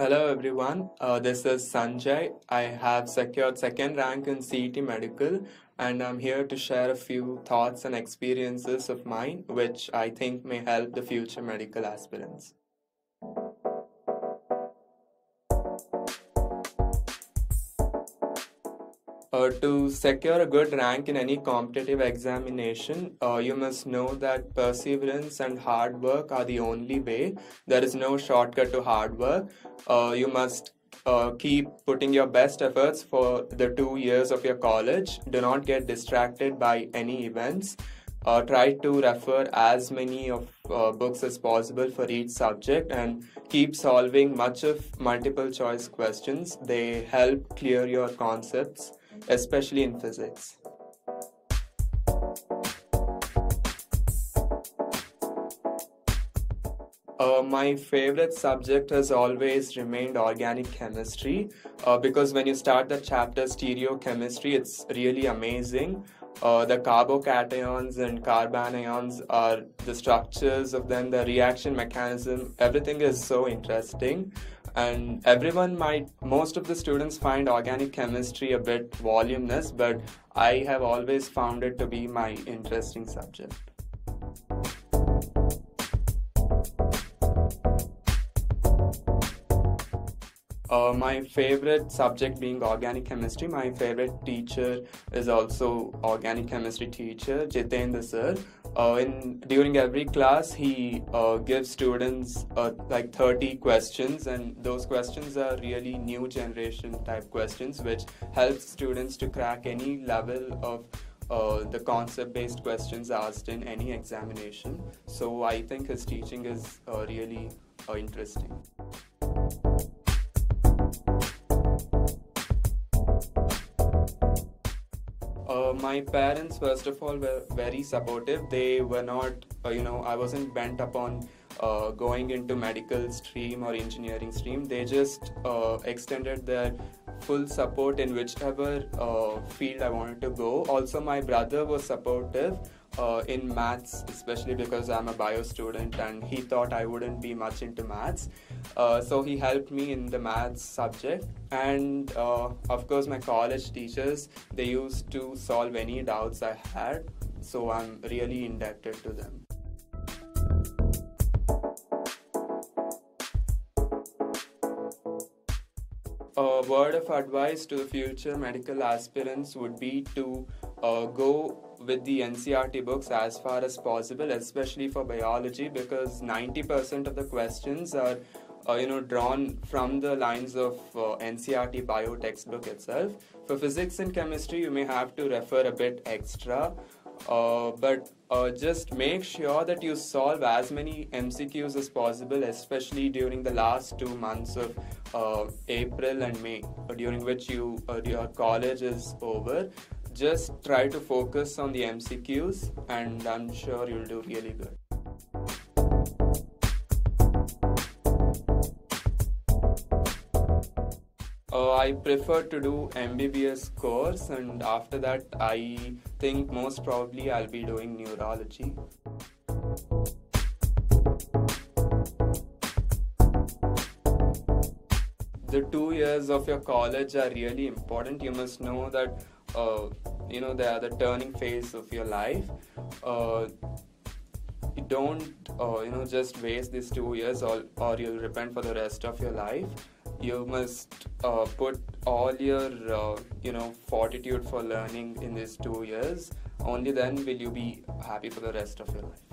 Hello everyone, uh, this is Sanjay. I have secured second rank in CET Medical and I'm here to share a few thoughts and experiences of mine which I think may help the future medical aspirants. Uh, to secure a good rank in any competitive examination, uh, you must know that perseverance and hard work are the only way. There is no shortcut to hard work. Uh, you must uh, keep putting your best efforts for the two years of your college. Do not get distracted by any events. Uh, try to refer as many of uh, books as possible for each subject and keep solving much of multiple choice questions. They help clear your concepts especially in physics. Uh, my favorite subject has always remained organic chemistry uh, because when you start the chapter stereochemistry, it's really amazing. Uh, the carbocations and carbanions are the structures of them, the reaction mechanism, everything is so interesting and everyone might most of the students find organic chemistry a bit voluminous but i have always found it to be my interesting subject Uh, my favorite subject being organic chemistry. My favorite teacher is also organic chemistry teacher, Jitendra sir. Uh, in during every class, he uh, gives students uh, like 30 questions, and those questions are really new generation type questions, which helps students to crack any level of uh, the concept based questions asked in any examination. So I think his teaching is uh, really uh, interesting. Uh, my parents, first of all, were very supportive. They were not, uh, you know, I wasn't bent upon uh, going into medical stream or engineering stream. They just uh, extended their full support in whichever uh, field I wanted to go. Also, my brother was supportive uh, in maths, especially because I'm a bio student and he thought I wouldn't be much into maths. Uh, so he helped me in the maths subject. And uh, of course, my college teachers, they used to solve any doubts I had. So I'm really indebted to them. A word of advice to the future medical aspirants would be to uh, go with the NCERT books as far as possible, especially for biology, because 90% of the questions are uh, you know drawn from the lines of uh, NCERT bio textbook itself. For physics and chemistry, you may have to refer a bit extra, uh, but uh, just make sure that you solve as many MCQs as possible, especially during the last two months of uh, April and May, during which you uh, your college is over just try to focus on the MCQs and I'm sure you'll do really good. Uh, I prefer to do MBBS course and after that I think most probably I'll be doing neurology. The two years of your college are really important. You must know that uh, you know they are the turning phase of your life uh, you don't uh, you know just waste these two years or, or you'll repent for the rest of your life you must uh, put all your uh, you know fortitude for learning in these two years. Only then will you be happy for the rest of your life